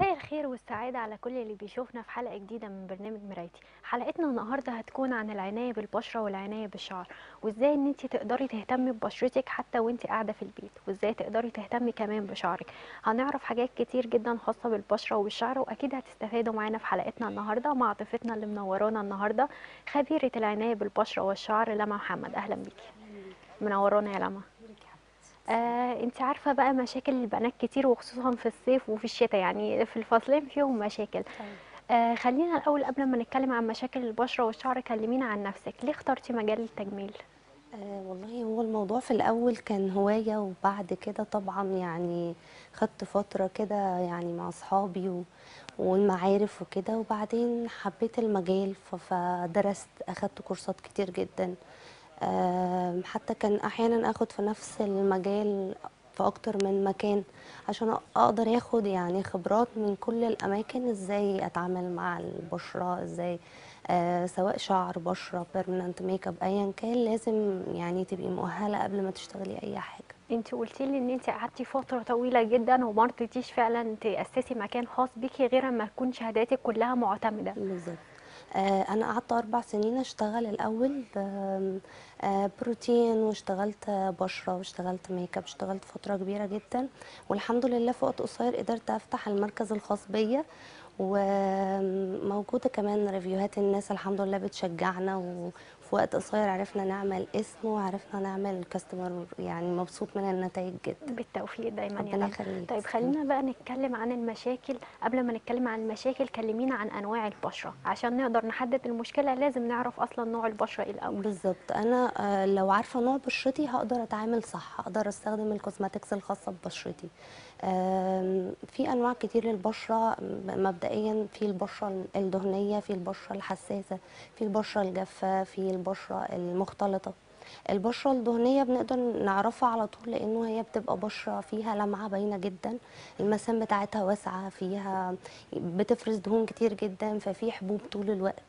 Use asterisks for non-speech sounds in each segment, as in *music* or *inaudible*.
مساء الخير والسعادة على كل اللي بيشوفنا في حلقة جديدة من برنامج مرايتي. حلقتنا النهاردة هتكون عن العناية بالبشرة والعناية بالشعر وإزاي إن انت تقدري تهتمي ببشرتك حتى وانت قاعدة في البيت وإزاي تقدري تهتمي كمان بشعرك. هنعرف حاجات كتير جدا خاصة بالبشرة وبالشعر وأكيد هتستفادوا معانا في حلقتنا النهاردة مع ضيفتنا اللي منورانا النهاردة خبيرة العناية بالبشرة والشعر لما محمد. أهلا بيكي. منورانا يا لما. آه، انت عارفة بقى مشاكل البنات كتير وخصوصا في الصيف وفي الشتاء يعني في الفصلين فيهم مشاكل. آه خلينا الأول قبل ما نتكلم عن مشاكل البشرة والشعر كلمينا عن نفسك. ليه اخترتي مجال التجميل؟ آه والله هو الموضوع في الأول كان هواية وبعد كده طبعا يعني خدت فترة كده يعني مع أصحابي و- والمعارف وكده وبعدين حبيت المجال فدرست أخدت كورسات كتير جدا. حتى كان أحيانا أخد في نفس المجال في أكتر من مكان عشان أقدر أخد يعني خبرات من كل الأماكن إزاي أتعامل مع البشرة إزاي آه سواء شعر بشرة permanent makeup أيا كان لازم يعني تبقي مؤهلة قبل ما تشتغلي أي حاجة. انت قلتي لي إن انت قعدتي فترة طويلة جدا وما رضيتيش فعلا تأسسي مكان خاص بيكي غير ما تكون شهاداتك كلها معتمدة. بالظبط. أنا قعدت أربع سنين أشتغل الأول آه، بروتين واشتغلت بشرة واشتغلت ميك اب اشتغلت فترة كبيرة جدا والحمد لله في وقت قصير قدرت أفتح المركز الخاص بيا وموجودة كمان review هات الناس الحمد لله بتشجعنا وفي وقت قصير عرفنا نعمل اسم وعرفنا نعمل customer يعني مبسوط من النتائج جدا. بالتوفيق دايما يا طيب خلينا بقى نتكلم عن المشاكل. قبل ما نتكلم عن المشاكل كلمينا عن أنواع البشرة. عشان نقدر نحدد المشكلة لازم نعرف أصلا نوع البشرة إيه الأول. بالظبط. أنا آه، لو عارفة نوع بشرتي هقدر أتعامل صح. هقدر أستخدم الكوزماتكس الخاصة ببشرتي. في أنواع كتير للبشرة مبدئيا في البشرة الدهنية في البشرة الحساسة في البشرة الجافة في البشرة المختلطة. البشرة الدهنية بنقدر نعرفها على طول لأنه هي بتبقى بشرة فيها لمعة باينة جدا. المسام بتاعتها واسعة فيها بتفرز دهون كتير جدا ففي حبوب طول الوقت.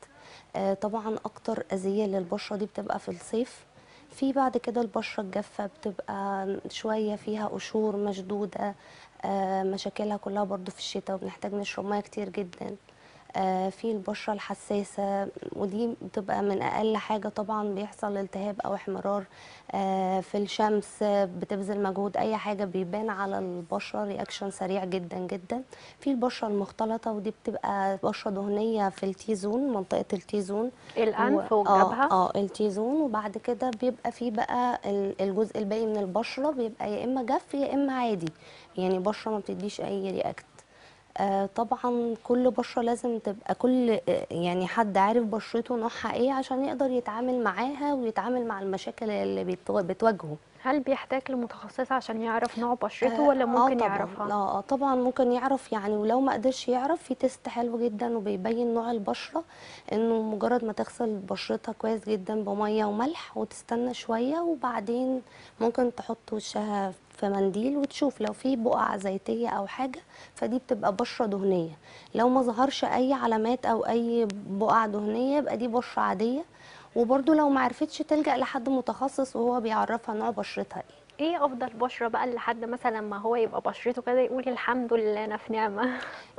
آه، طبعا أكتر أذية للبشرة دي بتبقى في الصيف. في بعد كده البشرة الجافة بتبقى شوية فيها قشور مشدودة آه، مشاكلها كلها برضو في الشتاء وبنحتاج نشرب ميه كتير جدا. في البشرة الحساسة ودي بتبقى من أقل حاجة طبعا بيحصل التهاب أو احمرار آه، في الشمس آه، بتبذل مجهود أي حاجة بيبان على البشرة رياكشن سريع جدا جدا. في البشرة المختلطة ودي بتبقى بشرة دهنية في ال T-zone منطقة ال T-zone الأنف و- والجبهة آه آه ال T-zone وبعد كده بيبقى في بقى ال- الجزء الباقي من البشرة بيبقى يا إما جاف يا إما عادي. يعني بشرة ما بتديش أي react آه طبعا كل بشرة لازم تبقى كل آه، يعني حد عارف بشرته نوعها إيه عشان يقدر يتعامل معاها ويتعامل مع المشاكل اللي بتو- بتواجهه. هل بيحتاج لمتخصص عشان يعرف نوع بشرته آه، ولا آه ممكن طبعا. يعرفها؟ آه آه طبعا ممكن يعرف يعني ولو ما قدرش يعرف في test حلو جدا وبيبين نوع البشرة إنه مجرد ما تغسل بشرتها كويس جدا بمية وملح وتستنى شوية وبعدين ممكن تحط وشها في منديل وتشوف لو في بقع زيتية أو حاجة فدي بتبقى بشرة دهنية. لو ما ظهرش أي علامات أو أي بقع دهنية يبقى دي بشرة عادية. وبرده لو ما عرفتش تلجأ لحد متخصص وهو بيعرفها نوع بشرتها إيه. إيه افضل بشرة بقى لحد مثلا ما هو يبقى بشرته كده يقول الحمد لله أنا في نعمة؟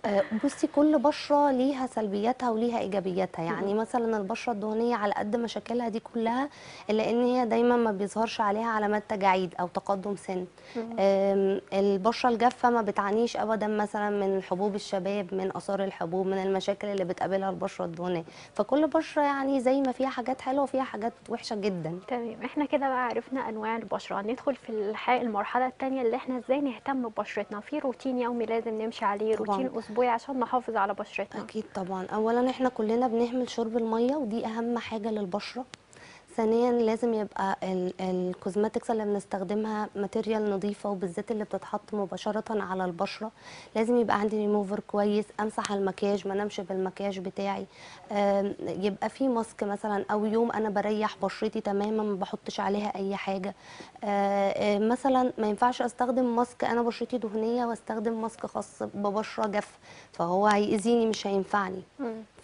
آه، بصي كل بشرة ليها سلبياتها وليها إيجابياتها. يعني مثلا البشرة الدهنية على قد مشاكلها دي كلها إلا إن هي دايما ما بيظهرش عليها علامات تجاعيد أو تقدم سن. آم، البشرة الجافة ما بتعانيش أبدا مثلا من حبوب الشباب من آثار الحبوب من المشاكل اللي بتقابلها البشرة الدهنية. فكل بشرة يعني زي ما فيها حاجات حلوة وفيها حاجات وحشة جدا. تمام. إحنا كده بقى عرفنا أنواع البشرة. هندخل في الحق المرحلة الثانية اللي إحنا إزاي نهتم ببشرتنا. في روتين يومي لازم نمشي عليه طبعاً. روتين أسبوعي عشان نحافظ على بشرتنا. أكيد طبعا. اولا إحنا كلنا بنهمل شرب المية ودي أهم حاجة للبشرة. ثانيا لازم يبقى ال- ال cosmetics اللي بنستخدمها material نظيفة وبالذات اللي بتتحط مباشرة على البشرة. لازم يبقى عندي ريموفر كويس امسح المكياج ما نمشي بالمكياج بتاعي. يبقى في mask مثلا أو يوم أنا بريح بشرتي تماما ما بحطش عليها أي حاجة. آه، آه، مثلا ما ينفعش أستخدم ماسك أنا بشرتي دهنية وأستخدم ماسك خاص ببشرة جافة فهو هيأذيني مش هينفعني.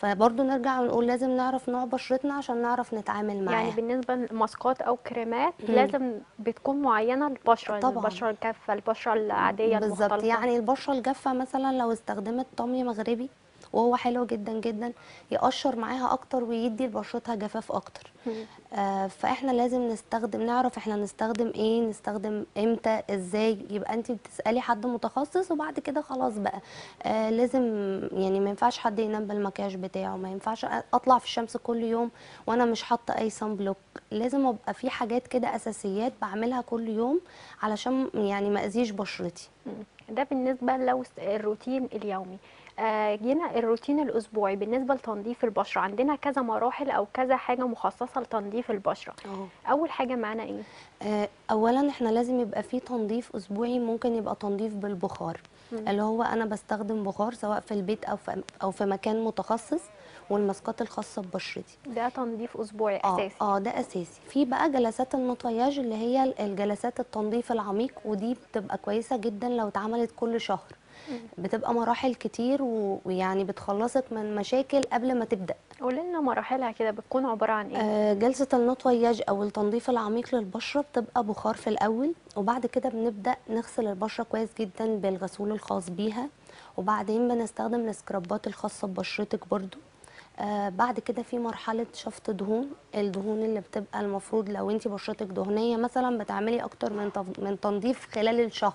فبرضه نرجع ونقول لازم نعرف نوع بشرتنا عشان نعرف نتعامل معاها يعني بالنسبة للماسكات أو كريمات مم. لازم بتكون معينة للبشرة طبعاً. البشرة الجافة البشرة العادية بالظبط يعني البشرة الجافة مثلا لو استخدمت طمي مغربي وهو حلو جدا جدا يقشر معاها أكتر ويدي لبشرتها جفاف أكتر. آه فإحنا لازم نستخدم نعرف إحنا نستخدم إيه نستخدم إمتى إزاي. يبقى انت بتسألي حد متخصص وبعد كده خلاص بقى. آه لازم يعني ما ينفعش حد ينام بالمكياج بتاعه. ما ينفعش أطلع في الشمس كل يوم وأنا مش حاطة أي صن بلوك. لازم أبقى في حاجات كده أساسيات بعملها كل يوم علشان يعني ما أذيش بشرتي. ده بالنسبة لو الروتين اليومي. جينا الروتين الأسبوعي بالنسبة لتنظيف البشرة. عندنا كذا مراحل أو كذا حاجة مخصصة لتنظيف البشرة. أول حاجة معانا إيه؟ آه، اولا إحنا لازم يبقى في تنظيف أسبوعي ممكن يبقى تنظيف بالبخار مم. اللي هو أنا بستخدم بخار سواء في البيت أو في أو في مكان متخصص والماسكات الخاصة ببشرتي. ده تنظيف أسبوعي آه أساسي. آه ده أساسي. في بقى جلسات النطياج اللي هي الجلسات التنظيف العميق ودي بتبقى كويسة جدا لو اتعملت كل شهر. بتبقى مراحل كتير ويعني بتخلصك من مشاكل قبل ما تبدأ. قولي لنا مراحلها كده بتكون عبارة عن إيه؟ آه، جلسة النطوياج أو التنظيف العميق للبشرة بتبقى بخار في الأول وبعد كده بنبدأ نغسل البشرة كويس جدا بالغسول الخاص بيها وبعدين بنستخدم السكرابات الخاصة ببشرتك برضو. آه بعد كده في مرحلة شفط دهون. الدهون اللي بتبقى المفروض لو انت بشرتك دهنية مثلا بتعملي أكتر من من تنظيف خلال الشهر.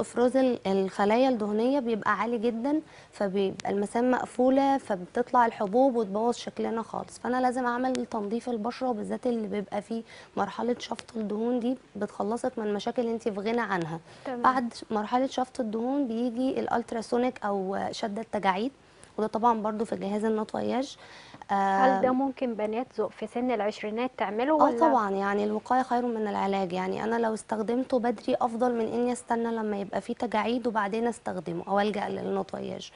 إفراز ال- الخلايا الدهنية بيبقى عالي جدا فبيبقى المسام مقفولة فبتطلع الحبوب وتبوظ شكلنا خالص. فأنا لازم أعمل تنظيف البشرة وبالذات اللي بيبقى فيه مرحلة شفط الدهون دي بتخلصك من مشاكل انت في غنى عنها. تمام. بعد مرحلة شفط الدهون بيجي الألتراسونيك أو شد التجاعيد وده طبعا برضو في جهاز النطوياج هل ده ممكن بنات في سن العشرينات تعمله آه ولا؟ طبعا. يعني الوقاية خير من العلاج. يعني أنا لو استخدمته بدري أفضل من إني أستنى لما يبقى فيه تجاعيد وبعدين أستخدمه أو ألجأ للنطوياج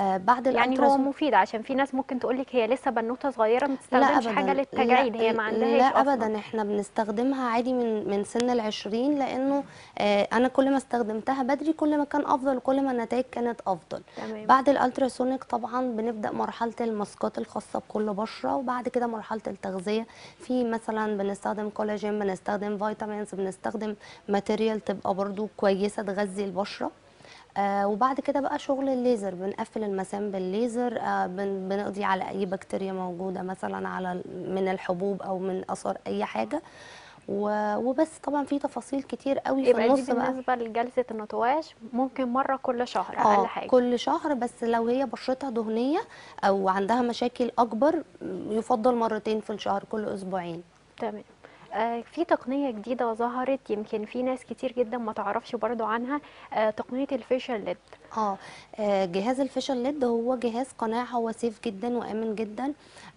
آه بعد يعني هو مفيد. عشان في ناس ممكن تقول لك هي لسه بنوتة صغيرة ما لا تستخدمش ابدا. حاجة للتجاعيد. لا هي ما عندهاش لا أصلاً. ابدا إحنا بنستخدمها عادي من من سن العشرين لأنه آه أنا كل ما استخدمتها بدري كل ما كان أفضل وكل ما النتائج كانت أفضل. تمام. بعد ال ultrasonic طبعا بنبدأ مرحلة الماسكات الخاصة بكل بشرة وبعد كده مرحلة التغذية. في مثلا بنستخدم كولاجين بنستخدم vitamins بنستخدم material تبقى برضو كويسة تغذي البشرة. آه وبعد كده بقى شغل الليزر. بنقفل المسام بالليزر. آه بن بنقضي على أي بكتيريا موجودة مثلا على من الحبوب أو من آثار أي حاجة. وبس طبعا في تفاصيل كتير قوي في دي النص بقى. بالنسبة لجلسة النتواج ممكن مرة كل شهر آه أقل حاجة. كل شهر بس لو هي بشرتها دهنية أو عندها مشاكل أكبر يفضل مرتين في الشهر كل أسبوعين. تمام. آه في تقنية جديدة ظهرت يمكن في ناس كتير جدا ما تعرفش برضو عنها آه تقنية ال facial LED. آه آه، جهاز ال facial LED هو جهاز قناع هو safe جدا وآمن جدا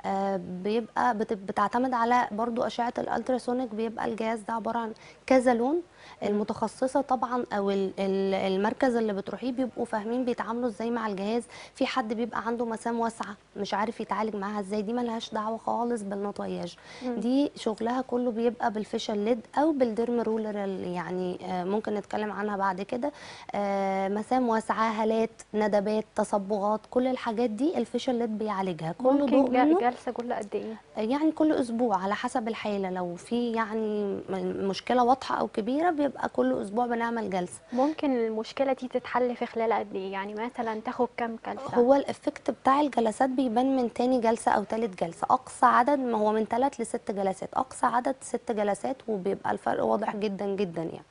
آه، بيبقى بت- بتعتمد على برضو أشعة ال ultrasonic بيبقى الجهاز ده عبارة عن كذا لون المتخصصة طبعا أو ال- ال- المركز اللي بتروحيه بيبقوا فاهمين بيتعاملوا إزاي مع الجهاز. في حد بيبقى عنده مسام واسعة مش عارف يتعالج معاها إزاي دي ملهاش دعوة خالص بال nettoyage. دي شغلها كله بيبقى بال facial LED أو بال derma roller اللي يعني آه، ممكن نتكلم عنها بعد كده. آه، مسام واسعة هالات ندبات تصبغات كل الحاجات دي ال facial LED بيعالجها. كل ضوء ج- منه. جلسة كل قد إيه؟ يعني كل أسبوع على حسب الحالة. لو في يعني مشكلة واضحة أو كبيرة بيبقى كل أسبوع بنعمل جلسة. ممكن المشكلة دي تتحل في خلال قد إيه؟ يعني مثلا تاخد كام جلسة؟ هو ال effect بتاع الجلسات بيبان من تاني جلسة أو تالت جلسة. أقصى عدد ما هو من تلات لست جلسات. أقصى عدد ست جلسات وبيبقى الفرق واضح جدا جدا يعني.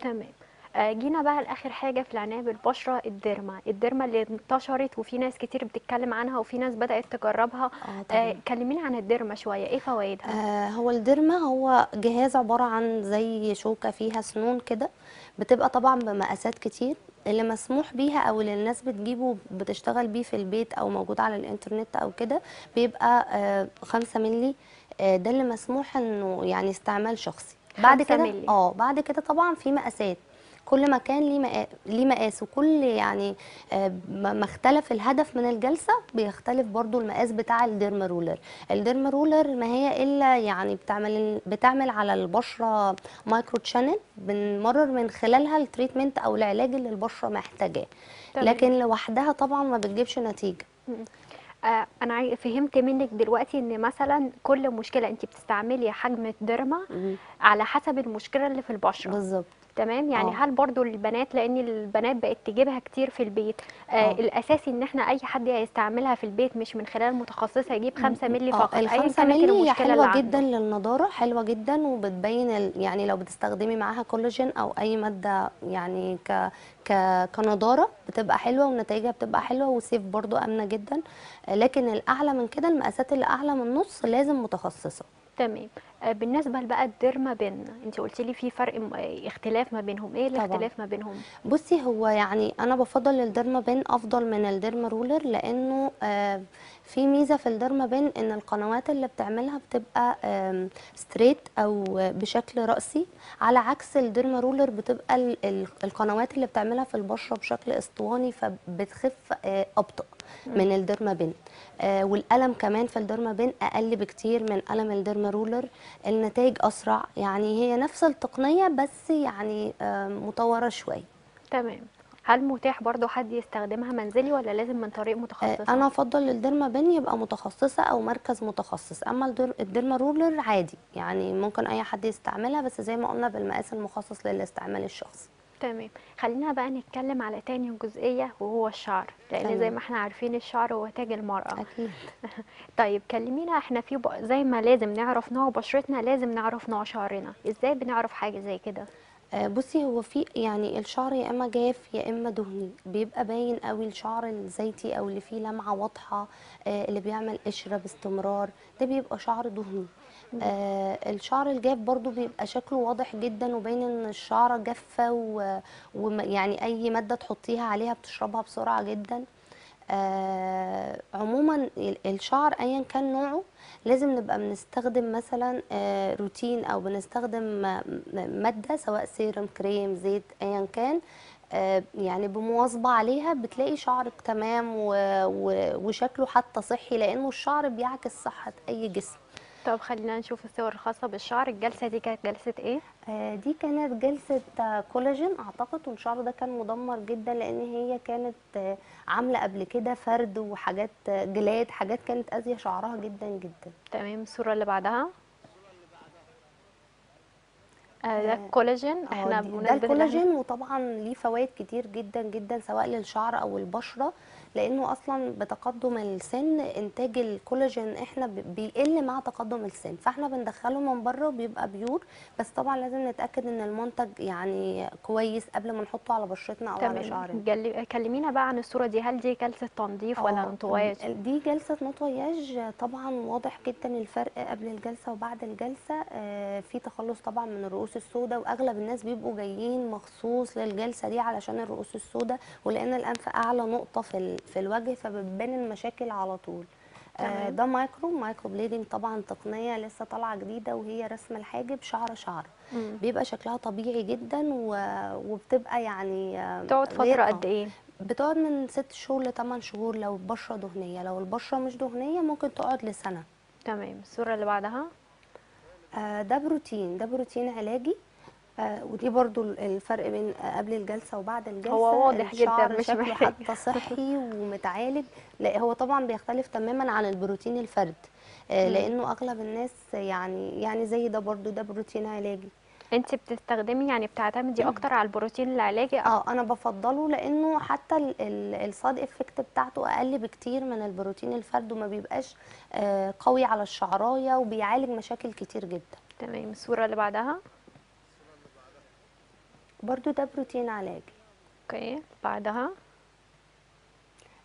تمام. جينا بقى لآخر حاجة في العنايه بالبشره الديرما. الديرما اللي انتشرت وفي ناس كتير بتتكلم عنها وفي ناس بدأت تجربها. آه طبعا كلميني عن الديرما شوية. إيه فوائدها؟ آه هو الديرما هو جهاز عبارة عن زي شوكة فيها سنون كده بتبقى طبعا بمقاسات كتير. اللي مسموح بيها أو اللي الناس بتجيبه بتشتغل بيه في البيت أو موجود على الإنترنت أو كده بيبقى آه خمسة ملي آه ده اللي مسموح إنه يعني استعمال شخصي. بعد كده. آه بعد كده طبعا في مقاسات. كل مكان ليه ليه مقاس وكل يعني آه، ما اختلف الهدف من الجلسة بيختلف برضو المقاس بتاع ال derma roller ال derma roller ما هي إلا يعني بتعمل بتعمل على البشرة micro channel بنمرر من خلالها ال treatment أو العلاج اللي البشرة محتاجاه. لكن لوحدها طبعا ما بتجيبش نتيجة. آه، أنا فهمت منك دلوقتي إن مثلا كل مشكلة انت بتستعملي حجم ال derma. على حسب المشكلة اللي في البشرة بالظبط تمام؟ يعني آه. هل برضو البنات لأن البنات بقت تجيبها كتير في البيت آه آه. الأساسي إن إحنا أي حد يستعملها في البيت مش من خلال متخصصة يجيب 5 مللي آه فقط. الخمسة كانت مللي حلوة جدا عنده للنضارة حلوة جدا وبتبين ال... يعني لو بتستخدمي معاها كولاجين أو أي مادة يعني ك... ك... كنضارة بتبقى حلوة ونتائجها بتبقى حلوة وسيف برضو آمنة جدا. آه، لكن الأعلى من كده المقاسات اللي اعلى من النص لازم متخصصة. تمام. آه بالنسبة بقى ال derma pen انت قلت لي في فرق اختلاف ما بينهم. إيه الاختلاف ما بينهم؟ بصي هو يعني أنا بفضل ال derma pen أفضل من ال derma roller لأنه آه، في ميزة في ال derma pen إن القنوات اللي بتعملها بتبقى straight أو بشكل رأسي على عكس ال derma roller بتبقى ال- ال- القنوات اللي بتعملها في البشرة بشكل اسطواني فبتخف آه، أبطأ مم. من ال derma pen. آه، والألم كمان في ال derma pen أقل بكتير من ألم ال derma roller النتائج أسرع يعني هي نفس التقنية بس يعني مطورة شوية. تمام. هل متاح برضو حد يستخدمها منزلي ولا لازم من طريق متخصصة؟ أنا أفضل ال derma pen يبقى متخصصة أو مركز متخصص أما ال derma roller عادي يعني ممكن أي حد يستعملها بس زي ما قلنا بالمقاس المخصص للاستعمال الشخصي. تمام. خلينا بقى نتكلم على تاني جزئية وهو الشعر زي تمام. ما إحنا عارفين الشعر هو تاج المرأة. أكيد. *laughs* طيب كلمينا إحنا في. زي ما لازم نعرف نوع بشرتنا لازم نعرف نوع شعرنا. إزاي بنعرف حاجة زي كده؟ بصي هو في يعني الشعر يا إما جاف يا إما دهني. بيبقى باين قوي الشعر الزيتي أو اللي فيه لمعة واضحة آه، اللي بيعمل قشرة باستمرار. ده بيبقى شعر دهني. آه الشعر الجاف برضو بيبقى شكله واضح جدا وباين إن الشعرة جافة ويعني أي مادة تحطيها عليها بتشربها بسرعة جدا. آه عموما ال- الشعر ايا كان نوعه لازم نبقى بنستخدم مثلا آه روتين أو بنستخدم مادة سواء سيرم كريم زيت ايا كان آه يعني بمواظبة عليها بتلاقي شعرك تمام وشكله حتى صحي لأنه الشعر بيعكس صحة أي جسم. طب خلينا نشوف الصور الخاصة بالشعر. الجلسة دي كانت جلسة إيه؟ آه، دي كانت جلسة آه، كولاجين أعتقد والشعر ده كان مدمر جدا لأن هي كانت آه، عاملة قبل كده فرد وحاجات آه، جلاد حاجات كانت أذية شعرها جدا جدا. تمام. الصورة اللي بعدها؟ آه ده كولاجين. إحنا ده الكولاجين وطبعا ليه فوائد كتير جدا جدا سواء للشعر أو البشرة. لأنه أصلا بتقدم السن إنتاج الكولاجين إحنا بيقل مع تقدم السن. فإحنا بندخله من بره وبيبقى بيور بس طبعا لازم نتأكد إن المنتج يعني كويس قبل ما نحطه على بشرتنا أو على تمام. شعرنا. جل... كلمينا بقى عن الصورة دي. هل دي جلسة تنظيف ولا nettoyage دي جلسة nettoyage طبعا واضح جدا الفرق قبل الجلسة وبعد الجلسة. آه، في تخلص طبعا من الرؤوس السوداء وأغلب الناس بيبقوا جايين مخصوص للجلسة دي علشان الرؤوس السوداء ولأن الأنف أعلى نقطة في في الوجه فبتبان المشاكل على طول. آه، ده micro. microblading طبعا تقنية لسه طالعة جديدة وهي رسم الحاجب شعر شعر. مم. بيبقى شكلها طبيعي جدا و- وبتبقى يعني آه، تقعد آه قد إيه؟ بتقعد من ست شهور لتمن شهور لو البشرة دهنية. لو البشرة مش دهنية ممكن تقعد لسنة. تمام. الصورة اللي بعدها؟ آه، ده بروتين. ده بروتين علاجي. ودي برضو ال- الفرق بين آه، قبل الجلسة وبعد هو الجلسة واضح جدا مش شكله حتى صحي ومتعالج. لا هو طبعا بيختلف تماما عن البروتين الفرد آه،. لأنه أغلب الناس يعني يعني زي ده برضو ده بروتين علاجي. انت بتستخدمي يعني بتعتمدي أكتر على البروتين العلاجي؟ آه أنا بفضله لأنه حتى ال side effect بتاعته أقل بكتير من البروتين الفرد وما بيبقاش آه، قوي على الشعراية وبيعالج مشاكل كتير جدا. تمام الصورة اللي بعدها؟ برضو ده بروتين علاجي okay بعدها؟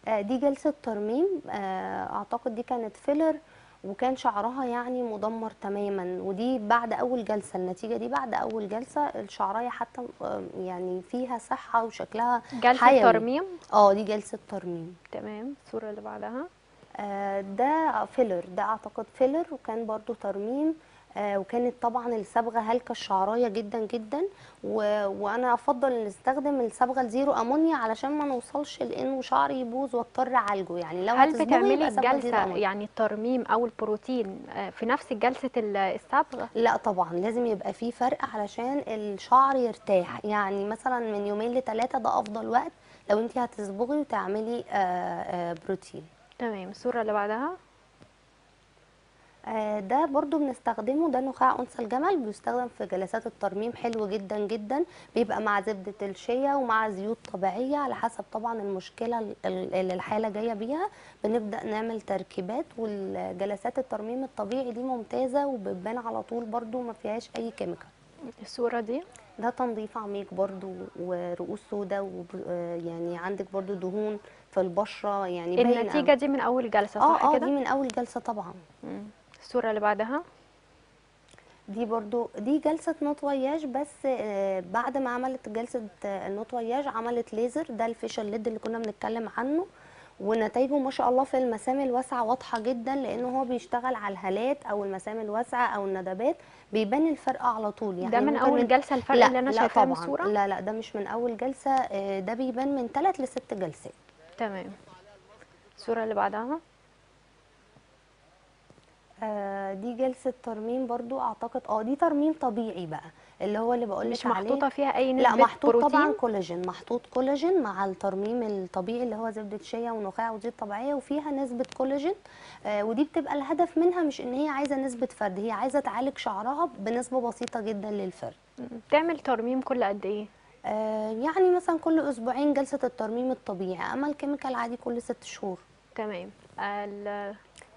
آه، دي جلسة ترميم آه، أعتقد دي كانت filler وكان شعرها يعني مدمر تماما. ودي بعد أول جلسة النتيجة دي بعد أول جلسة الشعرايه حتى آه، يعني فيها صحة وشكلها جلسة حيوي. ترميم؟ آه دي جلسة ترميم. تمام الصورة اللي بعدها؟ آه، ده filler ده أعتقد filler وكان برضو ترميم. وكانت طبعا الصبغة هلكة الشعراية جدا جدا و... وأنا أفضل نستخدم الصبغة ال zero أمونيا علشان ما نوصلش لإنه شعري يبوظ واضطر أعالجه. يعني لو هل بتعملي أمونيا. يعني الترميم أو البروتين آه، في نفس جلسة ال- الصبغة؟ لا طبعا لازم يبقى في فرق علشان الشعر يرتاح. يعني مثلا من يومين لثلاثه ده أفضل وقت لو انت هتصبغي وتعملي آه، آه، بروتين. تمام الصورة اللي بعدها؟ آه، ده برضو بنستخدمه ده نخاع أنثى الجمل بيستخدم في جلسات الترميم حلو جدا جدا بيبقى مع زبدة الشيا ومع زيوت طبيعية على حسب طبعا المشكلة ال- ال- اللي الحالة جاية بيها بنبدأ نعمل تركيبات والجلسات الترميم الطبيعي دي ممتازة وبتبان على طول برضو ما فيهاش أي chemical الصورة دي ده تنظيف عميق برضو ورؤوس سودا وب- آه، يعني عندك برضو دهون في البشرة يعني أوي. دي من أول جلسة آه صح آه كده؟ دي من أول جلسة طبعا مم. الصورة اللي بعدها. دي برضو دي جلسة nettoyage بس آه، بعد ما عملت جلسة آه، ال nettoyage عملت ليزر ده ال facial LED اللي كنا بنتكلم عنه ونتائجه ما شاء الله في المسام الواسعة واضحة جدا لأنه هو بيشتغل على الهالات أو المسام الواسعة أو الندبات بيبان الفرق على طول. يعني ده من أول جلسة الفرق لا اللي أنا شايفاه من الصورة؟ لا لا ده مش من أول جلسة آه، ده بيبان من ثلاث لست جلسات. تمام. الصورة اللي بعدها. آه، دي جلسة ترميم برضو أعتقد. آه دي ترميم طبيعي بقى اللي هو اللي بقولك مش عليه. محطوطة فيها أي نسبة لا محطوط بروتين؟ طبعا كولاجين. محطوط كولاجين مع الترميم الطبيعي اللي هو زبدة شيا ونخاع وزيت طبيعية وفيها نسبة كولاجين. آه ودي بتبقى الهدف منها مش إن هي عايزة نسبة فرد هي عايزة تعالج شعرها بنسبة بسيطة جدا للفرد. مم. تعمل ترميم كل قد إيه؟ آه يعني مثلا كل أسبوعين جلسة الترميم الطبيعي أما ال chemical عادي كل ست شهور. تمام.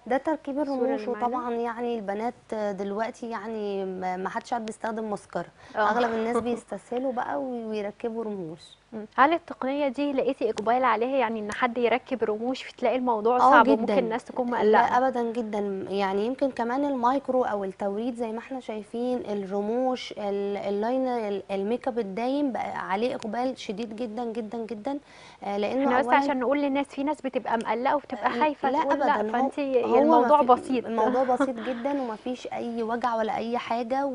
ده تركيب الرموش. وطبعا يعني البنات دلوقتي يعني ما حدش قاعد بيستخدم مسكرة آه. أغلب الناس *laughs* بيستسهلوا بقى وي- ويركبوا رموش. هل التقنية دي لقيتي إقبال عليها؟ يعني إن حد يركب رموش تلاقي الموضوع آه صعب جدا. وممكن الناس تكون لا مقلقة. ابدا جدا. يعني يمكن كمان المايكرو أو التوريد زي ما إحنا شايفين الرموش ال- ال liner ال- ال make up الدايم بقى عليه إقبال شديد جدا جدا جدا. آه، لأنه إحنا بس عشان نقول للناس في ناس بتبقى مقلقة وبتبقى لا تقول لأ ابدا هو فانت هو الموضوع بسيط. الموضوع *laughs* بسيط جدا وما فيش أي وجع ولا أي حاجة.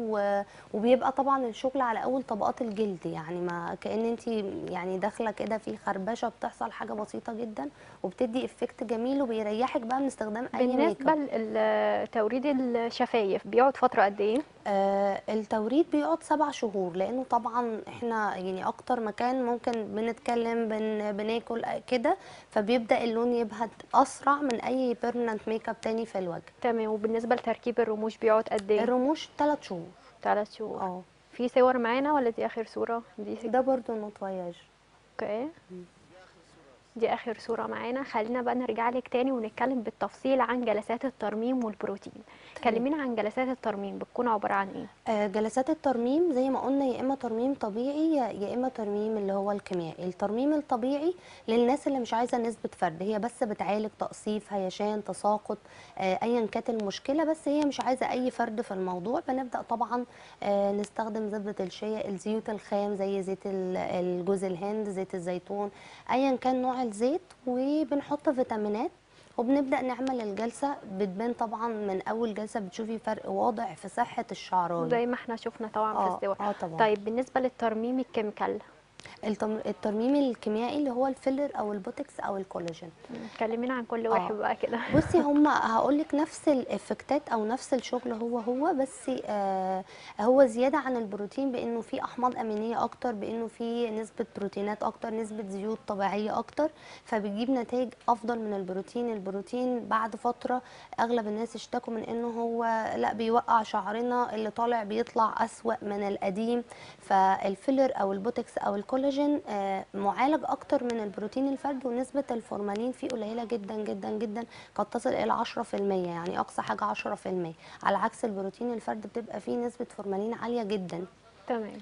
وبيبقى طبعا الشغل على أول طبقات الجلد. يعني ما كأن انت يعني داخلة كده في خربشة بتحصل حاجة بسيطة جدا وبتدي effect جميل وبيريحك بقى من استخدام أي make up. لتوريد الشفايف بيقعد فترة قد إيه؟ آه التوريد بيقعد سبع شهور لأنه طبعا إحنا يعني أكتر مكان ممكن بنتكلم بن بناكل كده فبيبدأ اللون يبهت أسرع من أي permanent make up تاني في الوجه. تمام وبالنسبة لتركيب الرموش بيقعد قد إيه؟ الرموش ثلاث شهور. ثلاث شهور. آه. في صور معانا ولا دي آخر صورة؟ دي ده برضو nettoyage okay. دي آخر صورة معانا. خلينا بقى نرجع لك تاني ونتكلم بالتفصيل عن جلسات الترميم والبروتين. كلمينا عن جلسات الترميم. بتكون عبارة عن إيه؟ آه، جلسات الترميم زي ما قلنا يا إما ترميم طبيعي يا إما ترميم اللي هو الكيميائي. الترميم الطبيعي للناس اللي مش عايزة نسبة فرد. هي بس بتعالج تقصيف هيشان تساقط آه، ايا كانت المشكلة بس هي مش عايزة أي فرد في الموضوع. بنبدأ طبعا آه، نستخدم زبدة الشيا الزيوت الخام زي زيت ال- الجوز الهند زيت الزيتون ايا كان نوع الزيت وبنحط فيتامينات وبنبدأ نعمل الجلسة بتبان طبعا من أول جلسة بتشوفي فرق واضح في صحة الشعراية زي ما إحنا شفنا طبعا في آه الصور آه طبعا. طيب بالنسبة للترميم ال chemical الترميم الكيميائي اللي هو ال filler أو البوتكس أو الكولاجين. كلمينا عن كل واحد آه. بقى كده. *laughs* بصي هم *laughs* هقول لك نفس ال effectات أو نفس الشغل هو هو بس آه هو زيادة عن البروتين بإنه في أحماض أمينية أكتر بإنه في نسبة بروتينات أكتر نسبة زيوت طبيعية أكتر فبتجيب نتائج أفضل من البروتين. البروتين بعد فترة أغلب الناس اشتكوا من إنه هو لأ بيوقع شعرنا اللي طالع بيطلع أسوأ من القديم. فال filler أو البوتكس أو الكولاجين آه، معالج أكتر من البروتين الفرد ونسبة الفورمالين فيه قليلة جدا جدا جدا قد تصل إلى 10% يعني أقصى حاجة 10% على عكس البروتين الفرد بتبقى فيه نسبة فورمالين عالية جدا. تمام.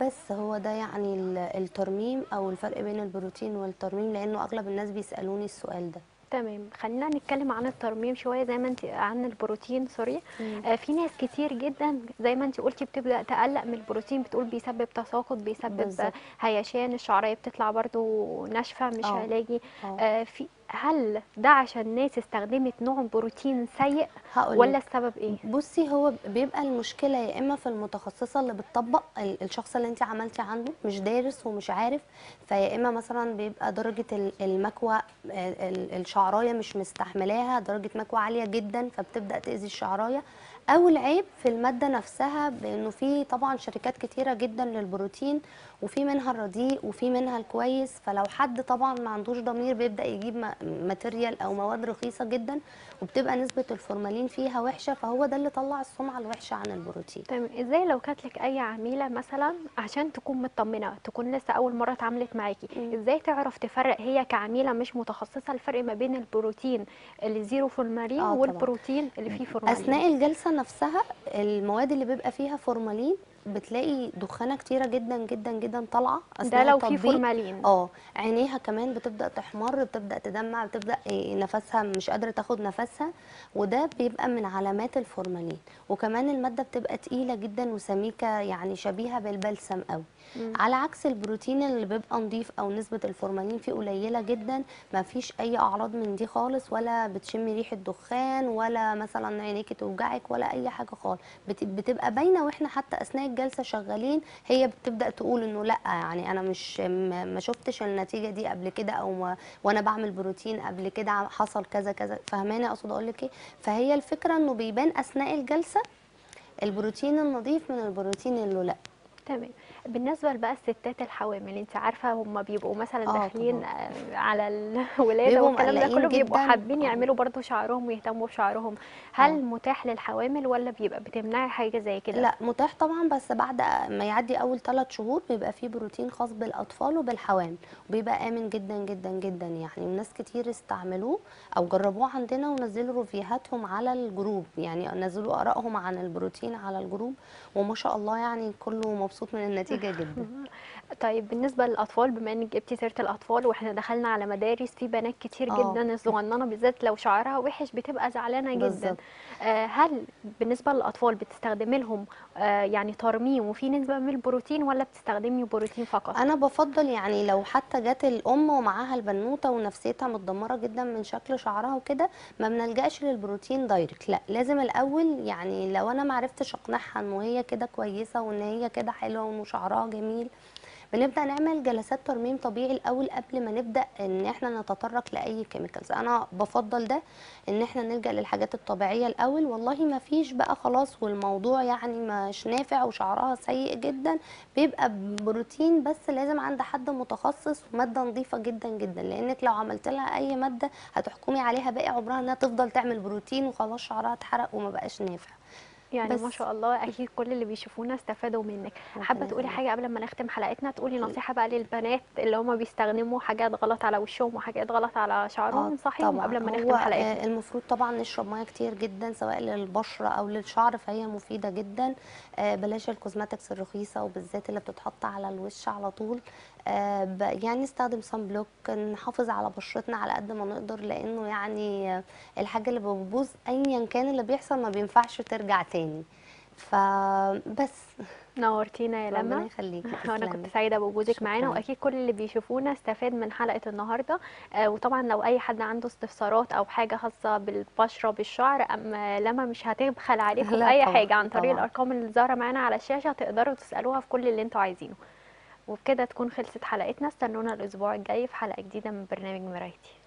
بس هو ده يعني ال- الترميم أو الفرق بين البروتين والترميم لأنه أغلب الناس بيسألوني السؤال ده. تمام خلينا نتكلم عن الترميم شوية زي ما انت عن البروتين sorry آه في ناس كتير جدا زي ما انت قلتي بتبدأ تقلق من البروتين بتقول بيسبب تساقط بيسبب بالظبط. هيشان الشعراية بتطلع برضو ناشفة مش آه. علاجي آه. آه في هل ده عشان ناس استخدمت نوع بروتين سيء؟ هقول ولا السبب إيه؟ بصي هو بيبقى المشكلة يا إما في المتخصصة اللي بتطبق ال- الشخص اللي انت عملتي عنده مش دارس ومش عارف فيا إما مثلا بيبقى درجة ال- المكوى ال- ال- الشعراية مش مستحملاها درجة مكوى عالية جدا فبتبدأ تأذي الشعراية. أو العيب في المادة نفسها بإنه في طبعا شركات كتيرة جدا للبروتين وفي منها الرديء وفي منها الكويس فلو حد طبعا ما عندوش ضمير بيبدأ يجيب material أو مواد رخيصة جدا وبتبقى نسبة الفورمالين فيها وحشة فهو ده اللي طلع السمعة الوحشة عن البروتين تمام إزاي لو كانت لك أي عميلة مثلا عشان تكون مطمنة تكون لسه أول مرة اتعاملت معاكي. إزاي تعرف تفرق هي كعميلة مش متخصصة الفرق ما بين البروتين اللي zero فورمالين آه. والبروتين اللي فيه فورمالين أثناء الجلسة نفسها المواد اللي بيبقى فيها فورمالين بتلاقي دخانة كتيرة جدا جدا جدا طالعة ده لو التطبيق فورمالين. آه عينيها كمان بتبدأ تحمر بتبدأ تدمع بتبدأ إيه، نفسها مش قادرة تاخد نفسها وده بيبقى من علامات الفورمالين. وكمان المادة بتبقى تقيلة جدا وسميكة يعني شبيهة بالبلسم قوي. مم. على عكس البروتين اللي بيبقى نضيف أو نسبة الفورمالين فيه قليلة جدا ما فيش أي أعراض من دي خالص ولا بتشمي ريحة دخان ولا مثلا عينيكي توجعك ولا أي حاجة خالص. بت- بتبقى باينة وإحنا حتى أثناء الجلسة شغالين هي بتبدأ تقول إنه لأ يعني أنا مش ما شفتش النتيجة دي قبل كده أو ما وأنا بعمل بروتين قبل كده حصل كذا كذا فاهماني أقصد أقول لك إيه؟ فهي الفكرة إنه بيبان أثناء الجلسة البروتين النظيف من البروتين اللي لأ. تمام. بالنسبة بقى الستات الحوامل انت عارفة هم بيبقوا مثلا آه داخلين. آه، على الولادة والكلام ده كله بيبقوا. حابين آه. يعملوا برضو شعرهم ويهتموا بشعرهم هل آه. متاح للحوامل ولا بيبقى بتمنعي حاجة زي كده لا متاح طبعا بس بعد ما يعدي أول ثلاث شهور بيبقى فيه بروتين خاص بالأطفال وبالحوامل وبيبقى آمن جدا جدا جدا يعني وناس كتير استعملوه أو جربوه عندنا ونزلوا reviewهاتهم على ال group يعني نزلوا آرائهم عن البروتين على ال group وما شاء الله يعني كله مبسوط من النتيجة جدا طيب بالنسبة للأطفال بما إنك جبتي سيرة الأطفال وإحنا دخلنا على مدارس في بنات كتير آه. جدا الصغننة بالذات لو شعرها وحش بتبقى زعلانة جدا. آه هل بالنسبة للأطفال بتستخدمي لهم آه يعني ترميم وفي نسبة من البروتين ولا بتستخدمي بروتين فقط؟ أنا بفضل يعني لو حتى جت الأم ومعاها البنوتة ونفسيتها متدمرة جدا من شكل شعرها وكده ما بنلجأش للبروتين direct لا لازم الأول يعني لو أنا ما عرفتش أقنعها إن هي كده كويسة وإن هي كده حلوة وإن شعرها جميل بنبدأ نعمل جلسات ترميم طبيعي الأول قبل ما نبدأ إن إحنا نتطرق لأي chemicals أنا بفضل ده إن إحنا نلجأ للحاجات الطبيعية الأول. والله ما فيش بقى خلاص والموضوع يعني مش نافع وشعرها سيء جدا. بيبقى بروتين بس لازم عند حد متخصص ومادة نظيفة جدا جدا. لأنك لو عملت لها أي مادة هتحكمي عليها باقي عمرها إنها تفضل تعمل بروتين وخلاص شعرها اتحرق وما بقاش نافع. يعني ما. شاء الله أكيد كل اللي بيشوفونا استفادوا منك. ربنا تقولي. حاجة قبل ما نختم حلقتنا؟ تقولي نصيحة بقى للبنات اللي هم بيستخدموا حاجات غلط على وشهم وحاجات غلط على شعرهم انصحيهم قبل ما نختم حلقتنا. آه، المفروض طبعا نشرب مية كتير جدا سواء للبشرة أو للشعر فهي مفيدة جدا. آه، بلاش ال cosmetics الرخيصة وبالذات اللي بتتحط على الوش على طول. آه، يعني نستخدم sun block نحافظ على بشرتنا على قد ما نقدر لأنه يعني الحاجة اللي بتبوظ ايا كان اللي بيحصل ما بينفعش ترجع تاني فبس نورتينا يا لما ربنا يخليكي *laughs* أنا تسلمي. كنت سعيدة بوجودك معانا. وأكيد كل اللي بيشوفونا استفاد من حلقة النهارده آه وطبعا لو أي حد عنده استفسارات أو حاجة خاصة بالبشرة بالشعر اما لما مش هتبخل عليكم *laughs* طبعاً، حاجة عن طريق طبعاً. الأرقام اللي ظاهرة معانا على الشاشة تقدروا تسألوها في كل اللي أنتوا عايزينه وبكده تكون خلصت حلقتنا. استنونا الأسبوع الجاي في حلقة جديدة من برنامج مرايتي.